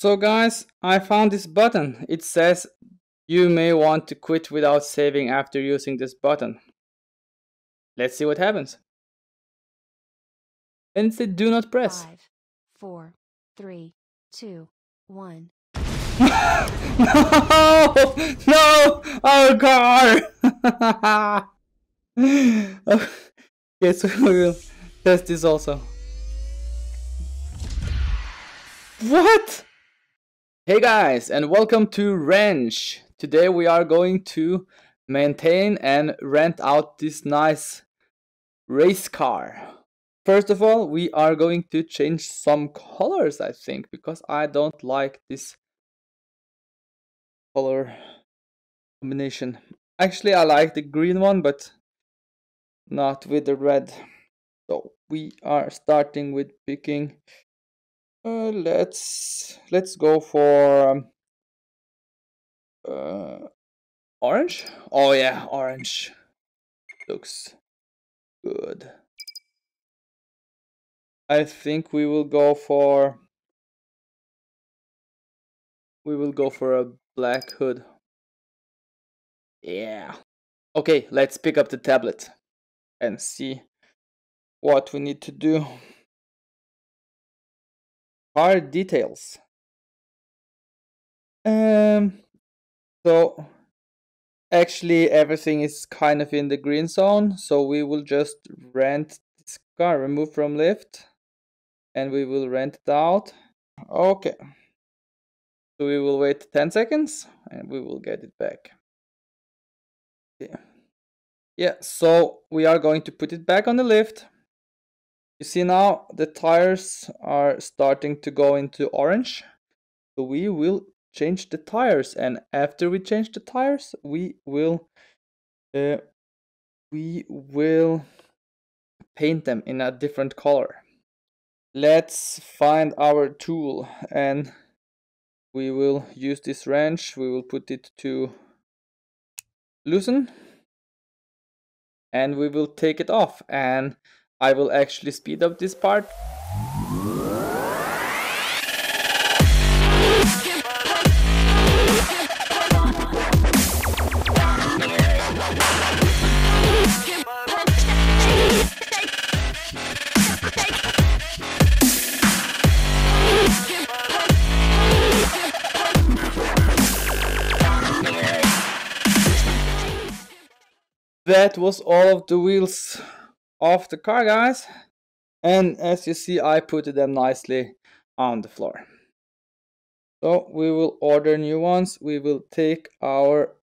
So guys, I found this button. It says you may want to quit without saving after using this button. Let's see what happens. And it said do not press. Five, four, three, two, one. no! No! Our car! okay, so we will test this also. What? Hey guys, and welcome to Wrench. Today we are going to maintain and rent out this nice race car. First of all, we are going to change some colors, I think, because I don't like this color combination. Actually, I like the green one, but not with the red. So we are starting with picking. Uh, let's let's go for um, uh, orange. Oh yeah, orange looks good. I think we will go for we will go for a black hood. Yeah. Okay, let's pick up the tablet and see what we need to do. Car details. Um, so actually everything is kind of in the green zone, so we will just rent this car, remove from lift, and we will rent it out. Okay. So we will wait 10 seconds and we will get it back. Yeah. Yeah, so we are going to put it back on the lift. You see now the tires are starting to go into orange. So we will change the tires and after we change the tires we will uh, we will paint them in a different color. Let's find our tool and we will use this wrench we will put it to loosen and we will take it off and I will actually speed up this part. That was all of the wheels off the car guys. And as you see I put them nicely on the floor. So we will order new ones. We will take our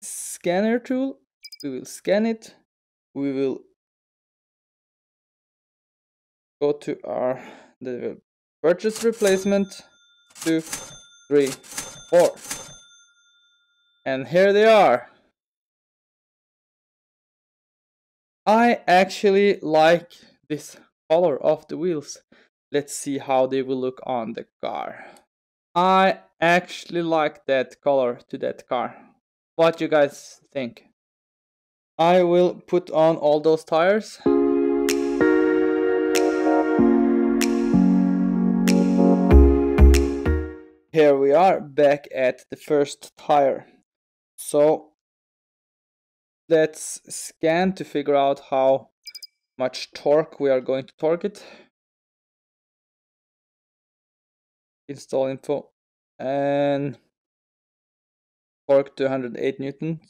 scanner tool. We will scan it. We will go to our the purchase replacement two three four. And here they are I actually like this color of the wheels. Let's see how they will look on the car. I actually like that color to that car. What you guys think? I will put on all those tires. Here we are back at the first tire. So let's scan to figure out how much torque we are going to torque it. Install info and torque 208 newton.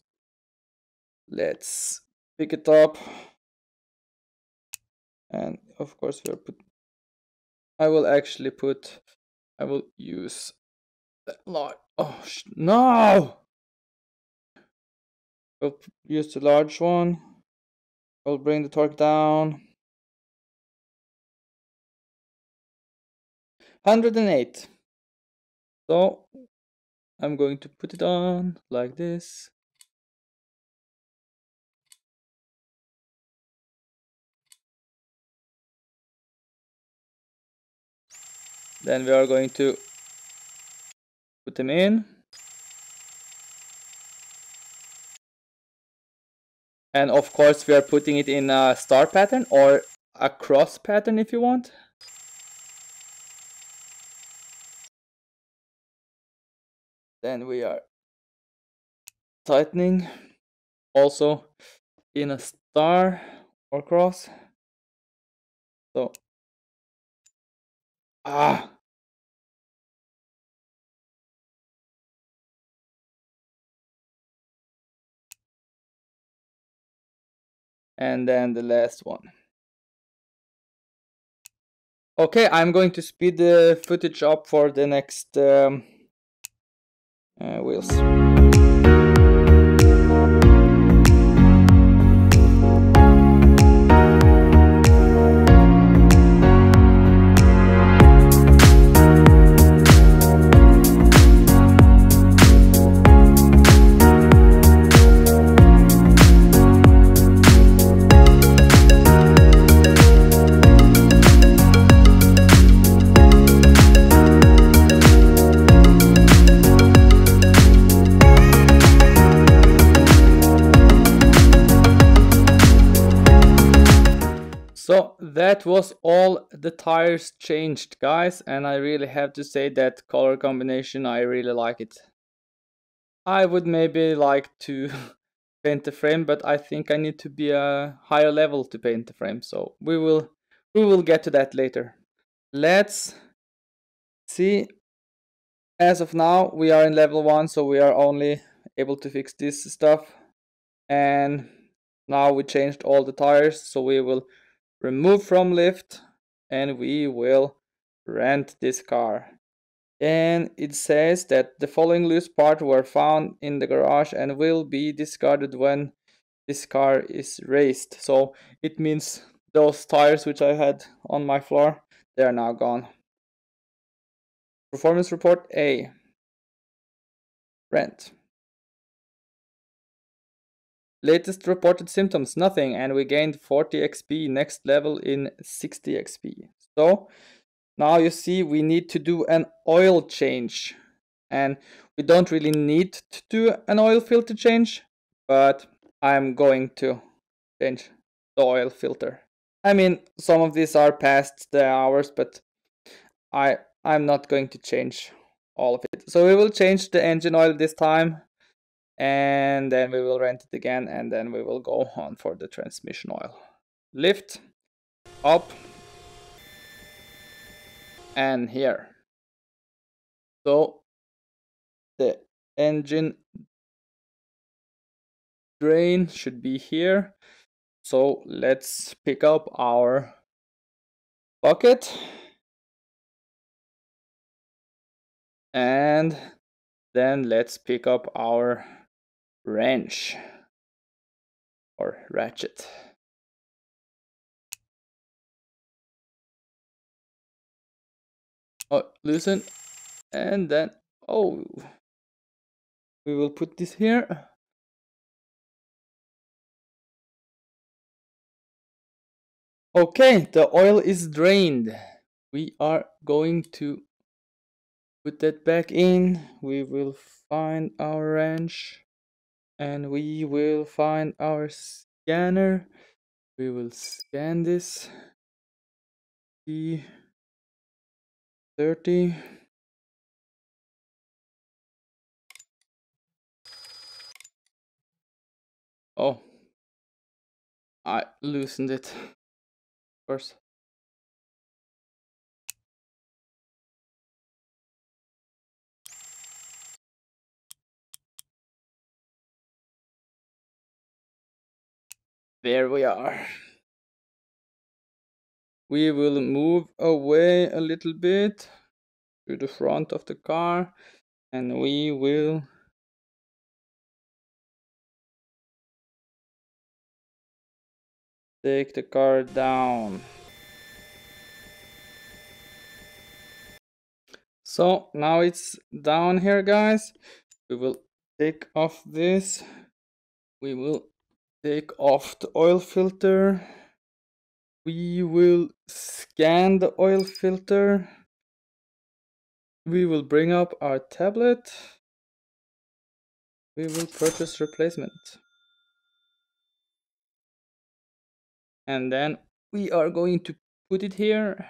Let's pick it up and of course we'll put I will actually put I will use that lot. Oh no! We'll use the large one. We'll bring the torque down. 108. So I'm going to put it on like this. Then we are going to put them in. And of course we are putting it in a star pattern or a cross pattern if you want. then we are tightening also in a star or cross so ah and then the last one. Okay i'm going to speed the footage up for the next um, uh, wheels tires changed guys and I really have to say that color combination I really like it. I would maybe like to paint the frame but I think I need to be a higher level to paint the frame so we will we will get to that later. Let's see as of now we are in level 1 so we are only able to fix this stuff and now we changed all the tires so we will remove from lift and we will rent this car. And it says that the following loose parts were found in the garage and will be discarded when this car is raised. So it means those tires which I had on my floor they are now gone. Performance report A. Rent Latest reported symptoms, nothing, and we gained 40 XP, next level in 60 XP. So now you see we need to do an oil change. And we don't really need to do an oil filter change, but I'm going to change the oil filter. I mean, some of these are past the hours, but I, I'm not going to change all of it. So we will change the engine oil this time and then we will rent it again and then we will go on for the transmission oil. Lift up. And here. So the engine drain should be here. So let's pick up our bucket. And then let's pick up our wrench or ratchet. Oh, loosen and then oh we will put this here. Okay the oil is drained. We are going to put that back in. We will find our wrench and we will find our scanner. We will scan this. P 30 oh I loosened it first There we are. We will move away a little bit to the front of the car and we will take the car down. So now it's down here guys. We will take off this. We will take off the oil filter. We will scan the oil filter. We will bring up our tablet. We will purchase replacement. And then we are going to put it here.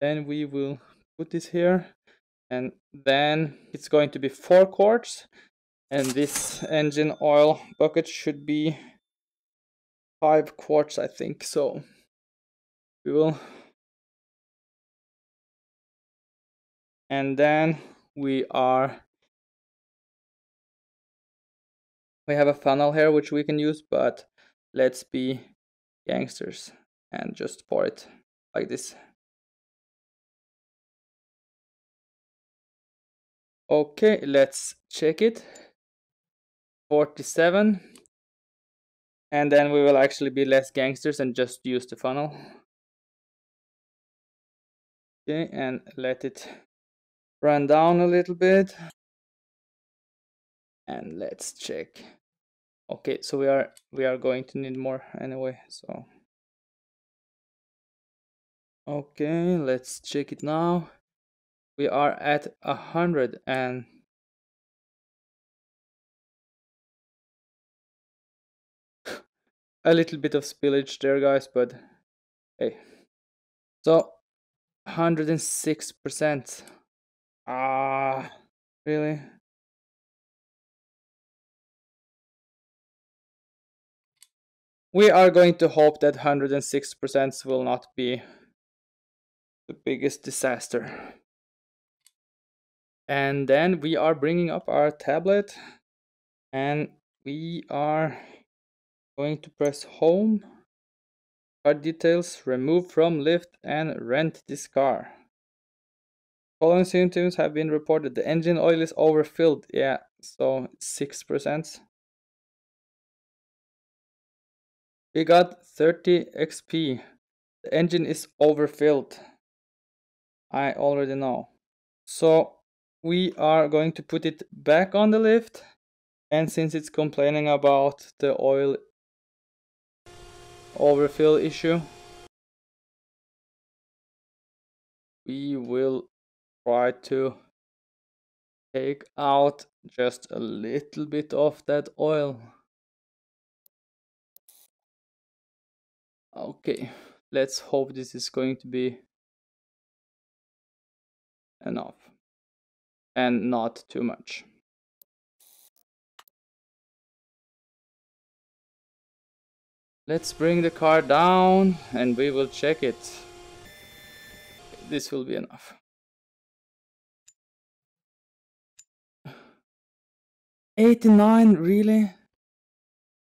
Then we will put this here. And then it's going to be four quarts and this engine oil bucket should be five quarts I think. So we will and then we are we have a funnel here which we can use but let's be gangsters and just pour it like this. Okay let's check it 47 and then we will actually be less gangsters and just use the funnel. Okay and let it run down a little bit. And let's check. Okay so we are we are going to need more anyway so. Okay let's check it now. We are at a hundred and a little bit of spillage there guys but hey. So 106 percent. Ah really? We are going to hope that 106 percent will not be the biggest disaster. And then we are bringing up our tablet and we are going to press home. Car details remove from lift and rent this car. Following symptoms have been reported. The engine oil is overfilled. Yeah so six percent. We got 30 xp the engine is overfilled. I already know. So we are going to put it back on the lift and since it's complaining about the oil overfill issue. We will try to take out just a little bit of that oil. Okay let's hope this is going to be enough and not too much Let's bring the car down and we will check it. This will be enough. Eighty-nine, really?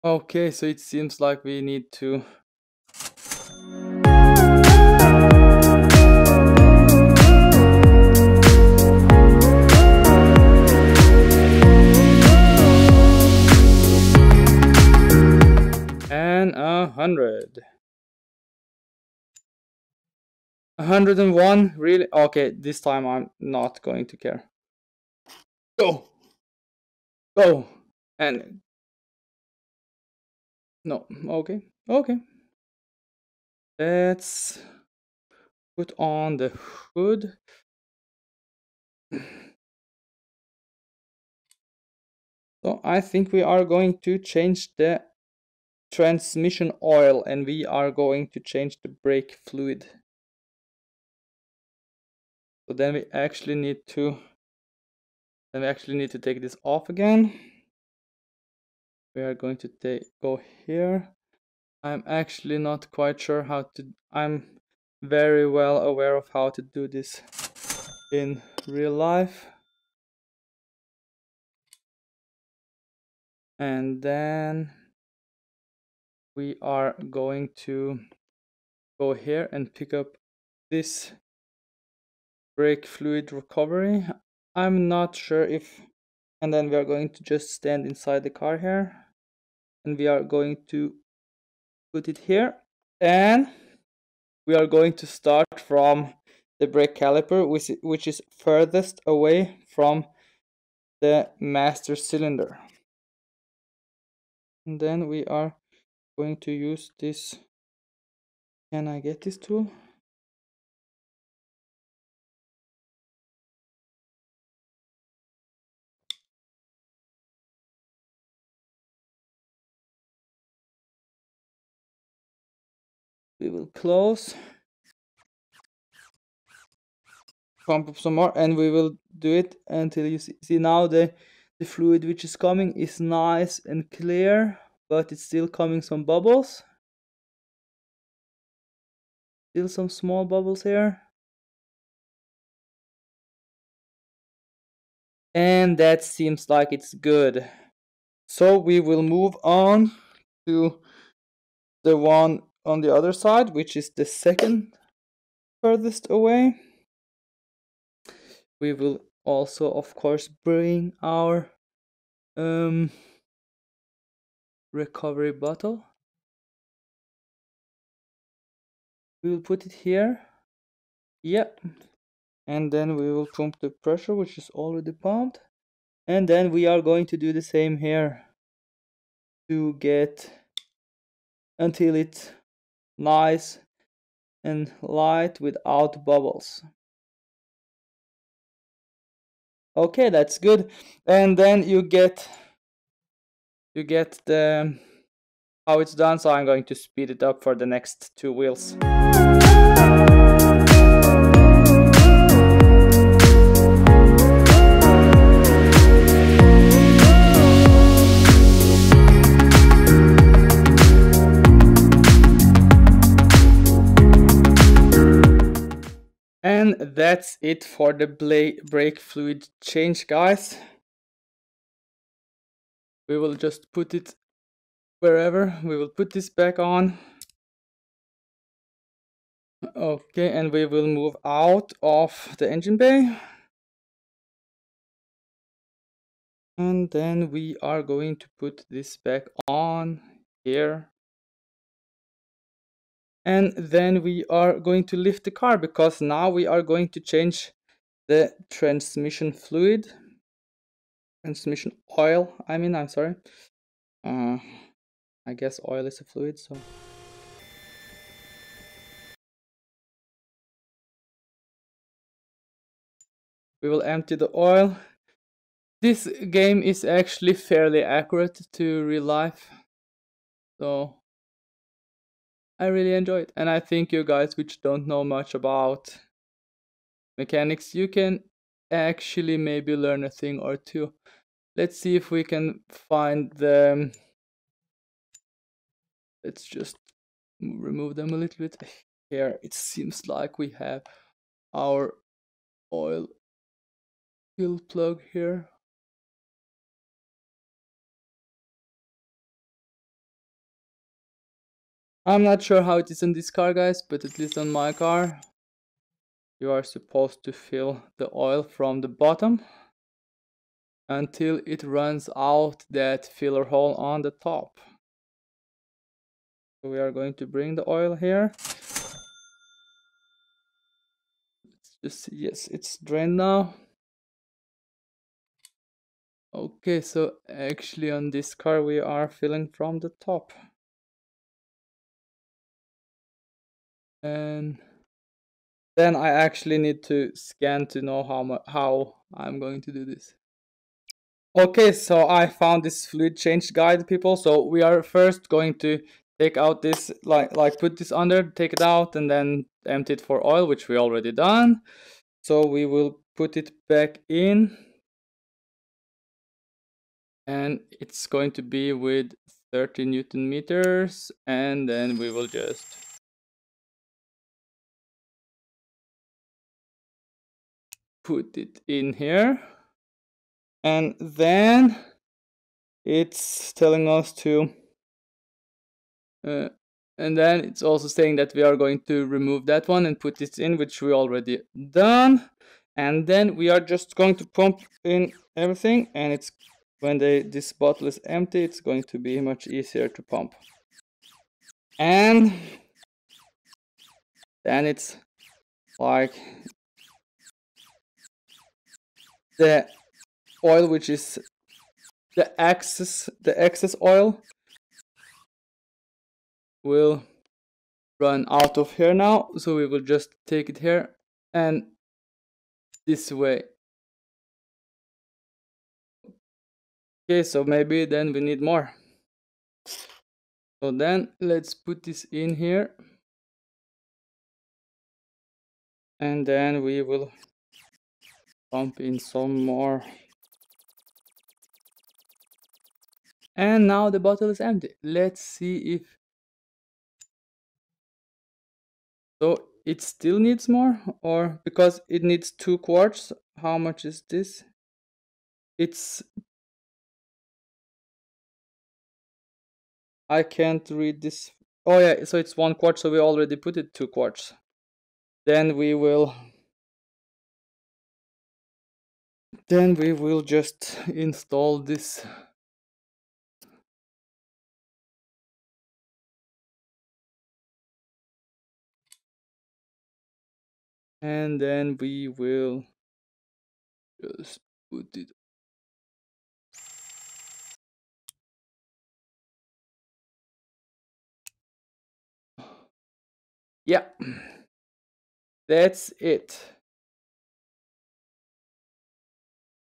Okay, so it seems like we need to hundred. hundred and one, really? Okay, this time I'm not going to care. Go! Go! And... No, okay, okay. Let's put on the hood. So I think we are going to change the transmission oil and we are going to change the brake fluid. So then we actually need to then we actually need to take this off again. We are going to take go here. I'm actually not quite sure how to I'm very well aware of how to do this in real life. And then we are going to go here and pick up this brake fluid recovery. I'm not sure if and then we are going to just stand inside the car here. And we are going to put it here. And we are going to start from the brake caliper which, which is furthest away from the master cylinder. And then we are going to use this? Can I get this tool? We will close. Pump up some more and we will do it until you see, see now the the fluid which is coming is nice and clear but it's still coming some bubbles. Still some small bubbles here. And that seems like it's good. So we will move on to the one on the other side which is the second furthest away. We will also of course bring our um recovery bottle. We will put it here. Yep. And then we will pump the pressure which is already pumped. And then we are going to do the same here to get until it's nice and light without bubbles. Okay that's good. And then you get you get the how it's done so I'm going to speed it up for the next two wheels. And that's it for the brake fluid change guys we will just put it wherever. We will put this back on. Okay and we will move out of the engine bay. And then we are going to put this back on here. And then we are going to lift the car because now we are going to change the transmission fluid transmission oil. I mean I'm sorry. Uh, I guess oil is a fluid so. We will empty the oil. This game is actually fairly accurate to real life. So I really enjoy it. And I think you guys which don't know much about mechanics, you can actually maybe learn a thing or two. Let's see if we can find them. Let's just remove them a little bit. Here it seems like we have our oil fill plug here. I'm not sure how it is in this car guys, but at least on my car, you are supposed to fill the oil from the bottom until it runs out that filler hole on the top. We are going to bring the oil here. Let's just see, yes, it's drained now. Okay, so actually on this car we are filling from the top. and then I actually need to scan to know how how I'm going to do this. Okay, so I found this fluid change guide, people. So we are first going to take out this, like, like put this under, take it out, and then empty it for oil, which we already done. So we will put it back in, and it's going to be with 30 newton meters, and then we will just put it in here. And then it's telling us to uh, and then it's also saying that we are going to remove that one and put this in which we already done. And then we are just going to pump in everything and it's when they, this bottle is empty it's going to be much easier to pump. And then it's like the oil which is the excess the excess oil will run out of here now. So we will just take it here and this way. Okay so maybe then we need more. So then let's put this in here. And then we will pump in some more. And now the bottle is empty. Let's see if... So it still needs more? Or because it needs two quarts, how much is this? It's... I can't read this. Oh yeah, so it's one quart, so we already put it two quarts. Then we will then we will just install this. And then we will just put it yeah. That's it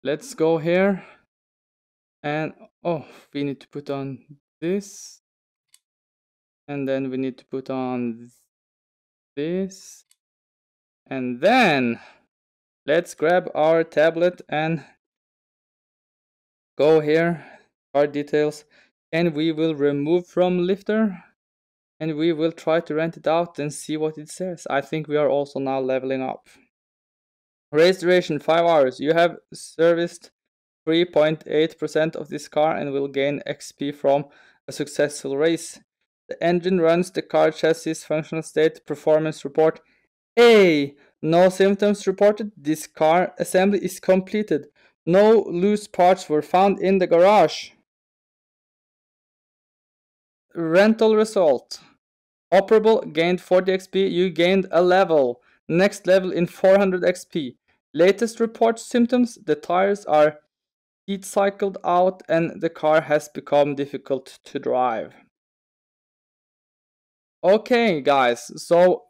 let's go here. And oh we need to put on this. And then we need to put on this. And then let's grab our tablet and go here our details. And we will remove from lifter. And we will try to rent it out and see what it says. I think we are also now leveling up race duration 5 hours you have serviced 3.8% of this car and will gain xp from a successful race the engine runs the car chassis functional state performance report a. No symptoms reported. This car assembly is completed. No loose parts were found in the garage. Rental result. Operable gained 40 XP. You gained a level. Next level in 400 XP. Latest report symptoms. The tires are heat cycled out and the car has become difficult to drive. Okay guys, so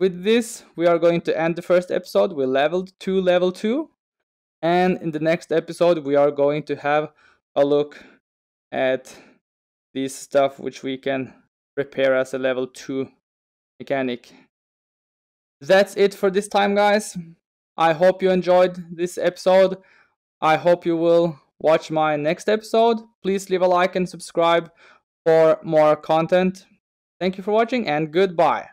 with this, we are going to end the first episode. We leveled to level 2. And in the next episode, we are going to have a look at this stuff which we can repair as a level 2 mechanic. That's it for this time, guys. I hope you enjoyed this episode. I hope you will watch my next episode. Please leave a like and subscribe for more content. Thank you for watching and goodbye.